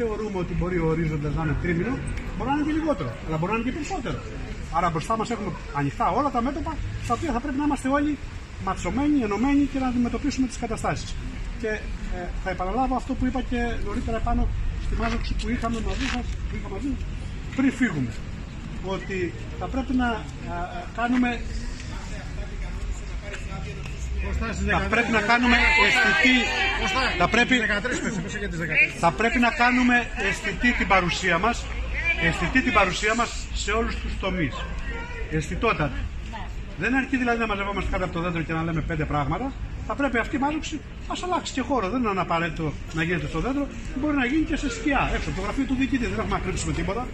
θεωρούμε ότι μπορεί ο ορίζοντας να είναι τρίμηνο, μπορεί να είναι και λιγότερο, αλλά μπορεί να είναι και περισσότερο. Άρα μπροστά μας έχουμε ανοιχτά όλα τα μέτωπα στα οποία θα πρέπει να είμαστε όλοι ματσωμένοι, ενωμένοι και να αντιμετωπίσουμε τις καταστάσεις. Και ε, θα επαναλάβω αυτό που είπα και νωρίτερα πάνω στη μάζοξη που είχαμε μαζί σας, που είχα μαζί πριν φύγουμε. Ότι θα πρέπει να α, α, κάνουμε θα πρέπει να κάνουμε αισθητή θα πρέπει, θα πρέπει να κάνουμε αισθητή την παρουσία μας αισθητή την παρουσία μας σε όλους τους τομείς αισθητότατη δεν αρκεί δηλαδή να μαζευόμαστε κάτω από το δέντρο και να λέμε πέντε πράγματα θα πρέπει αυτή η μάζοξη ας αλλάξει και χώρο. Δεν είναι απαραίτητο να γίνεται στο δέντρο, μπορεί να γίνει και σε σκιά. Έξω από το γραφείο του διοικητή δεν έχουμε να κρύψουμε τίποτα.